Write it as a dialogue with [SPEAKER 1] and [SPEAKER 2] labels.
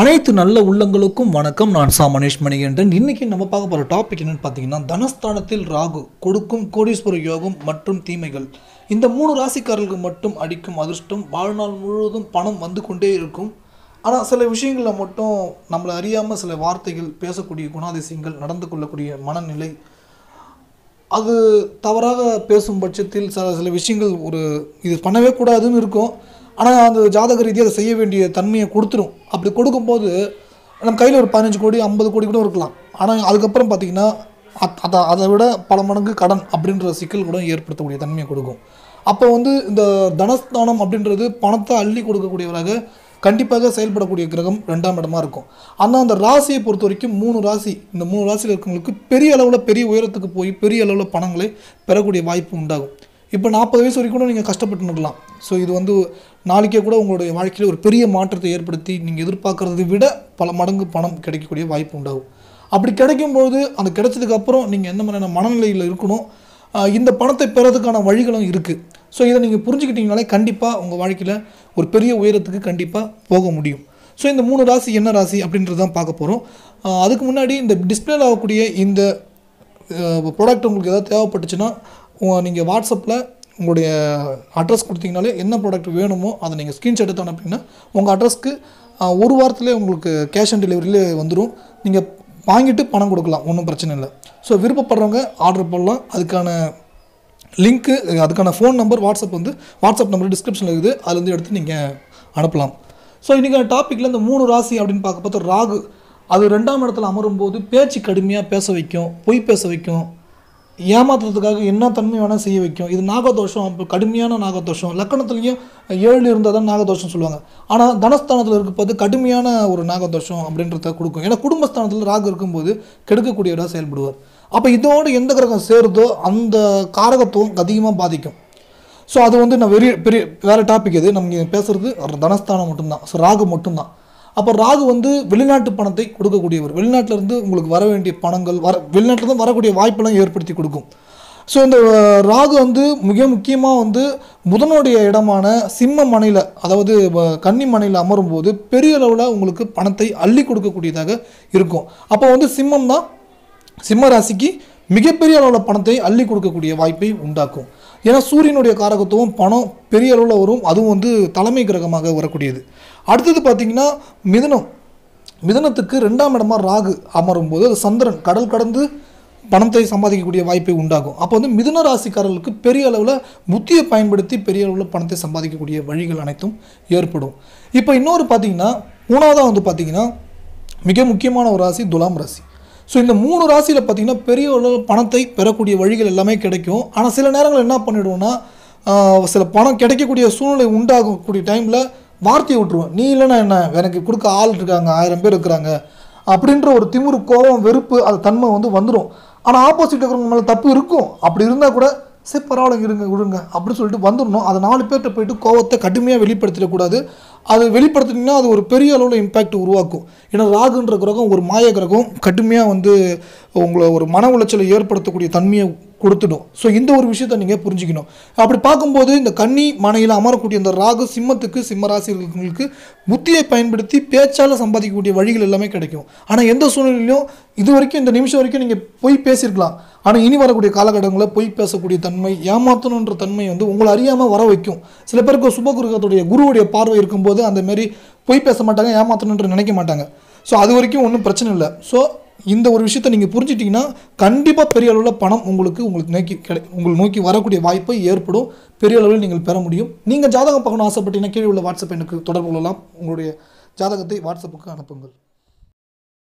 [SPEAKER 1] அனைத்து நல்ல உள்ளங்களுக்கும் வணக்கம். நான் சா மணேஷ் மணிகண்டன். இன்றைக்கி நம்ம பார்க்க போகிற டாபிக் என்னென்னு பார்த்தீங்கன்னா தனஸ்தானத்தில் ராகு கொடுக்கும் கோடீஸ்வர யோகம் மற்றும் தீமைகள். இந்த மூணு ராசிக்காரர்களுக்கு மட்டும் அடிக்கும் அதிர்ஷ்டம் வாழ்நாள் முழுவதும் பணம் வந்து கொண்டே இருக்கும். ஆனால் சில விஷயங்களில் மட்டும் நம்மளை அறியாமல் சில வார்த்தைகள் பேசக்கூடிய குணாதிசயங்கள் நடந்து கொள்ளக்கூடிய மனநிலை அது தவறாக பேசும் பட்சத்தில் சில சில விஷயங்கள் ஒரு இது பண்ணவே கூடாதுன்னு இருக்கும். ஆனால் அந்த ஜாதக ரீதியாக அதை செய்ய வேண்டிய தன்மையை கொடுத்துரும். அப்படி கொடுக்கும்போது நம்ம கையில் ஒரு பதினஞ்சு கோடி ஐம்பது கோடி கூட இருக்கலாம். ஆனால் அதுக்கப்புறம் பார்த்தீங்கன்னா அத்- அதை அதை விட பல மடங்கு கடன் அப்படின்ற சிக்கல் கூட ஏற்படுத்தக்கூடிய தன்மையை கொடுக்கும். அப்போ வந்து இந்த தனஸ்தானம் அப்படின்றது பணத்தை அள்ளி கொடுக்கக்கூடியவராக கண்டிப்பாக செயல்படக்கூடிய கிரகம் ரெண்டாம் இடமா இருக்கும். ஆனால் அந்த ராசியை பொறுத்த வரைக்கும் மூணு ராசி இந்த மூணு ராசியில் இருக்கவங்களுக்கு பெரிய அளவில் பெரிய உயரத்துக்கு போய் பெரிய அளவில் பணங்களை பெறக்கூடிய வாய்ப்பு உண்டாகும். இப்போ நாற்பது வயசு வரைக்கும் கூட நீங்கள் கஷ்டப்பட்டு இருக்கலாம் ஸோ இது வந்து நாளைக்கே கூட உங்களுடைய வாழ்க்கையில் ஒரு பெரிய மாற்றத்தை ஏற்படுத்தி நீங்கள் எதிர்பார்க்குறதை விட பல மடங்கு பணம் கிடைக்கக்கூடிய வாய்ப்பு உண்டாகும். அப்படி கிடைக்கும்போது அந்த கிடைச்சதுக்கப்புறம் நீங்கள் எந்த மாதிரியான மனநிலையில் இருக்கணும்? இந்த பணத்தை பெறதுக்கான வழிகளும் இருக்குது ஸோ இதை நீங்கள் புரிஞ்சுக்கிட்டீங்கனாலே கண்டிப்பாக உங்கள் வாழ்க்கையில் ஒரு பெரிய உயரத்துக்கு கண்டிப்பாக போக முடியும். ஸோ இந்த மூணு ராசி என்ன ராசி அப்படின்றது தான் பார்க்க போகிறோம் அதுக்கு முன்னாடி இந்த டிஸ்பிளேல ஆகக்கூடிய இந்த ப்ராடக்ட் உங்களுக்கு எதாவது தேவைப்பட்டுச்சுன்னா நீங்கள் வாட்ஸ்அப்பில் உங்களுடைய அட்ரஸ் கொடுத்தீங்கனாலே என்ன ப்ராடக்ட் வேணுமோ அதை நீங்கள் ஸ்க்ரீன்ஷாட் எடுத்து அனுப்பிங்கன்னா உங்கள் அட்ரஸ்க்கு ஒரு வாரத்திலே உங்களுக்கு கேஷ் ஆன் டெலிவரியிலே வந்துடும் நீங்கள் வாங்கிட்டு பணம் கொடுக்கலாம் ஒன்றும் பிரச்சனை இல்லை. ஸோ விருப்பப்படுறவங்க ஆர்டர் பண்ணலாம் அதுக்கான லிங்க்கு அதுக்கான ஃபோன் நம்பர் வாட்ஸ்அப் வந்து வாட்ஸ்அப் நம்பர் டிஸ்கிரிப்ஷனில் இருக்குது. அதுலேருந்து எடுத்து நீங்கள் அனுப்பலாம். ஸோ இன்றைக்கான டாப்பிக்கில் இந்த மூணு ராசி அப்படின்னு பார்க்க பார்த்தா ராகு. அது ரெண்டாம் இடத்துல அமரும் போது பேச்சு கடுமையாக பேச வைக்கும் பொய் பேச வைக்கும். ஏமாத்துறதுக்காக என்ன தன்மை வேணால் செய்ய வைக்கும். இது நாகதோஷம் அப்போ கடுமையான நாகதோஷம். லக்கணத்துலேயும் ஏழு இருந்தால் தான் நாகதோஷம் சொல்லுவாங்க. ஆனால் தனஸ்தானத்தில் இருக்கும்போது கடுமையான ஒரு நாகதோஷம் அப்படின்றத கொடுக்கும். ஏன்னா குடும்பஸ்தானத்தில் ராகு இருக்கும்போது கெடுக்கக்கூடியவராக செயல்படுவார். அப்போ இதோடு எந்த கிரகம் சேருதோ அந்த காரகத்துவம் அதிகமாக பாதிக்கும். ஸோ அது வந்து நான் வெறிய பெரிய வேறு டாபிக் இது. நம்ம பேசுகிறது தனஸ்தானம் மட்டும்தான். ஸோ ராகு மட்டும்தான். அப்போ ராகு வந்து வெளிநாட்டு பணத்தை கொடுக்கக்கூடியவர். வெளிநாட்டிலேருந்து உங்களுக்கு வர வேண்டிய பணங்கள் வர வெளிநாட்டில் தான் வரக்கூடிய வாய்ப்பெல்லாம் ஏற்படுத்தி கொடுக்கும். ஸோ இந்த ராகு வந்து மிக முக்கியமாக வந்து புதனுடைய இடமான சிம்ம மனையில் அதாவது வ- கன்னி மனையில் அமரும் போது பெரிய அளவில் உங்களுக்கு பணத்தை அள்ளி கொடுக்கக்கூடியதாக இருக்கும். அப்போ வந்து சிம்மம் தான் சிம்ம ராசிக்கு மிகப்பெரிய அளவில் பணத்தை அள்ளி கொடுக்கக்கூடிய வாய்ப்பை உண்டாக்கும். ஏன்னா சூரியனுடைய காரகத்துவம் பணம் பெரிய அளவில் வரும். அதுவும் வந்து தலைமை கிரகமாக வரக்கூடியது. அடுத்தது பார்த்தீங்கன்னா மிதனம். மிதனத்துக்கு ரெண்டாம் இடமா ராகு அமரும் போது அது சந்திரன். கடல் கடந்து பணத்தை சம்பாதிக்கக்கூடிய வாய்ப்பை உண்டாகும். அப்போ வந்து மிதுன ராசிக்காரர்களுக்கு பெரிய அளவில் புத்தியை பயன்படுத்தி பெரிய அளவில் பணத்தை சம்பாதிக்கக்கூடிய வழிகள் அனைத்தும் ஏற்படும். இப்போ இன்னொரு பார்த்தீங்கன்னா மூணாவதாக வந்து பார்த்திங்கன்னா மிக முக்கியமான ஒரு ராசி துலாம் ராசி. ஸோ இந்த மூணு ராசியில் பார்த்தீங்கன்னா பெரிய அளவு பணத்தை பெறக்கூடிய வழிகள் எல்லாமே கிடைக்கும். ஆனால் சில நேரங்கள் என்ன பண்ணிவிடுவோன்னா சில பணம் கிடைக்கக்கூடிய சூழ்நிலை உண்டாகக்கூடிய டைமில் வார்த்தையை விட்டுருவோம் நீ இல்லைன்னா என்ன? எனக்கு கொடுக்க ஆள் இருக்காங்க ஆயிரம் பேர் இருக்கிறாங்க. அப்படின்ற ஒரு திமுரு கோபம் வெறுப்பு அது தன்மை வந்து வந்துடும் ஆனால் ஆப்போசிட் இருக்கிறவங்க மேலே தப்பு இருக்கும். அப்படி இருந்தால் கூட சரி பரவாயில்ல இருங்க விடுங்க. அப்படின்னு சொல்லிட்டு வந்துடணும். அதை நாலு பேர்கிட்ட போயிட்டு கோவத்தை கடுமையாக வெளிப்படுத்திடக்கூடாது. அது வெளிப்படுத்தினீங்கன்னா அது ஒரு பெரிய அளவில் இம்பேக்ட் உருவாக்கும். ஏன்னா ராகுன்ற கிரகம் ஒரு மாய கிரகம் கடுமையாக வந்து உங்களை ஒரு மன உளைச்சலை ஏற்படுத்தக்கூடிய தன்மையை கொடுத்துடும். ஸோ இந்த ஒரு விஷயத்தை நீங்கள் புரிஞ்சுக்கணும். அப்படி பார்க்கும்போது இந்த கன்னி மனையில் அமரக்கூடிய இந்த ராகு சிம்மத்துக்கு சிம்மராசிகளுக்கு புத்தியை பயன்படுத்தி பேச்சால் சம்பாதிக்கக்கூடிய வழிகள் எல்லாமே கிடைக்கும். ஆனால் எந்த சூழ்நிலையிலும் இது வரைக்கும் இந்த நிமிஷம் வரைக்கும் நீங்கள் பொய் பேசியிருக்கலாம். ஆனால் இனி வரக்கூடிய காலகட்டங்களில் பொய் பேசக்கூடிய தன்மை ஏமாற்றணுன்ற தன்மை வந்து உங்களை அறியாமல் வர வைக்கும். சில பேருக்கு சுபகுருகத்துடைய குருவுடைய பார்வை இருக்கும்போது அந்த அந்தமாரி பொய் பேச மாட்டாங்க ஏமாத்தணுன்ற நினைக்க மாட்டாங்க. ஸோ அது வரைக்கும் ஒன்றும் பிரச்சனை இல்லை. ஸோ இந்த ஒரு விஷயத்தை நீங்கள் புரிஞ்சிட்டிங்கன்னா கண்டிப்பாக பெரிய அளவில் பணம் உங்களுக்கு உங்களுக்கு நோக்கி கிடை உங்களை நோக்கி வரக்கூடிய வாய்ப்பை ஏற்படும். பெரிய அளவில் நீங்கள் பெற முடியும். நீங்கள் ஜாதகம் பார்க்கணும் ஆசைப்பட்டீங்கன்னா கீழே உள்ள வாட்ஸ்அப் எனக்கு தொடர்பு கொள்ளலாம். உங்களுடைய ஜாதகத்தை வாட்ஸ்அப்புக்கு அனுப்புங்கள்.